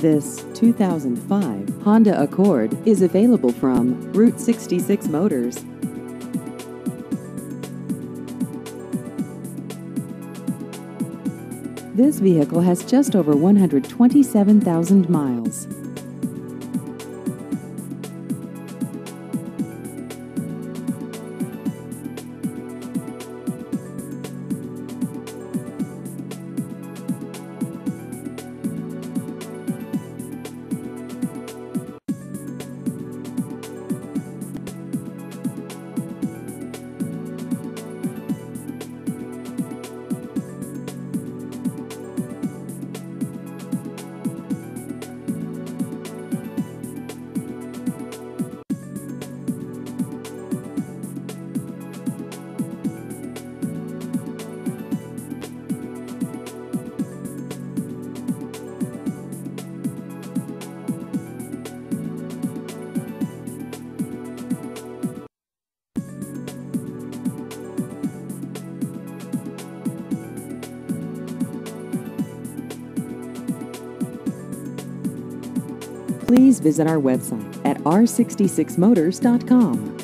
This 2005 Honda Accord is available from Route 66 Motors. This vehicle has just over 127,000 miles. Please visit our website at r66motors.com.